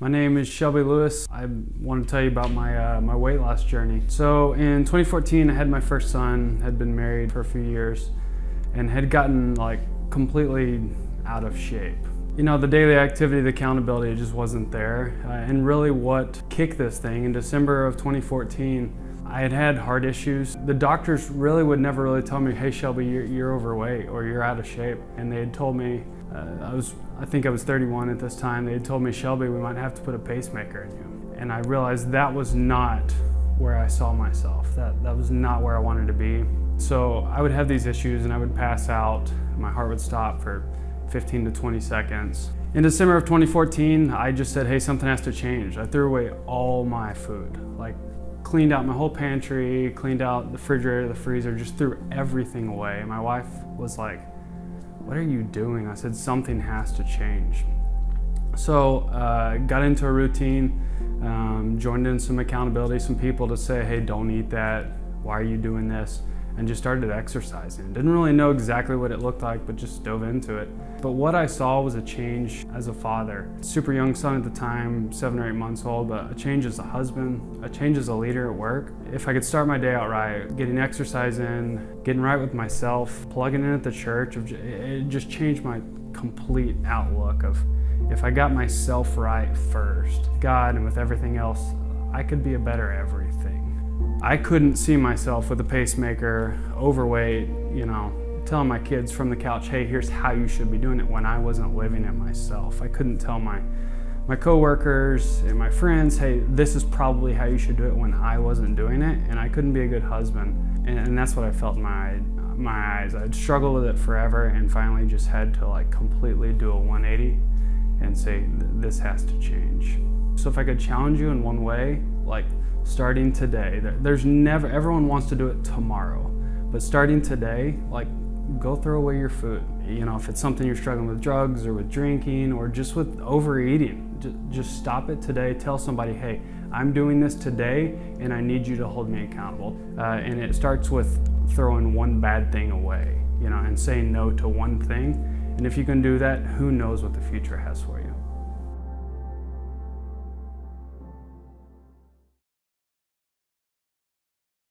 My name is Shelby Lewis. I want to tell you about my, uh, my weight loss journey. So in 2014, I had my first son, had been married for a few years, and had gotten like completely out of shape. You know, the daily activity, the accountability just wasn't there. Uh, and really what kicked this thing, in December of 2014, I had had heart issues. The doctors really would never really tell me, hey Shelby, you're, you're overweight or you're out of shape. And they had told me, uh, I was, I think I was 31 at this time, they had told me, Shelby, we might have to put a pacemaker in you. And I realized that was not where I saw myself. That, that was not where I wanted to be. So I would have these issues and I would pass out. My heart would stop for 15 to 20 seconds. In December of 2014, I just said, hey, something has to change. I threw away all my food, like cleaned out my whole pantry, cleaned out the refrigerator, the freezer, just threw everything away. My wife was like, what are you doing? I said, something has to change. So uh, got into a routine, um, joined in some accountability, some people to say, hey, don't eat that. Why are you doing this? And just started exercising. Didn't really know exactly what it looked like, but just dove into it. But what I saw was a change as a father. Super young son at the time, seven or eight months old, but a change as a husband, a change as a leader at work. If I could start my day out right, getting exercise in, getting right with myself, plugging in at the church, it just changed my complete outlook of if I got myself right first, God and with everything else, I could be a better everything. I couldn't see myself with a pacemaker, overweight, you know, telling my kids from the couch, hey, here's how you should be doing it when I wasn't living it myself. I couldn't tell my my coworkers and my friends, hey, this is probably how you should do it when I wasn't doing it, and I couldn't be a good husband. And, and that's what I felt in my my eyes. I'd struggle with it forever, and finally just had to like completely do a 180 and say, this has to change. So if I could challenge you in one way, like starting today. There's never, everyone wants to do it tomorrow, but starting today, like go throw away your food. You know, if it's something you're struggling with drugs or with drinking or just with overeating, just, stop it today. Tell somebody, hey, I'm doing this today and I need you to hold me accountable. Uh, and it starts with throwing one bad thing away, you know, and saying no to one thing. And if you can do that, who knows what the future has for you.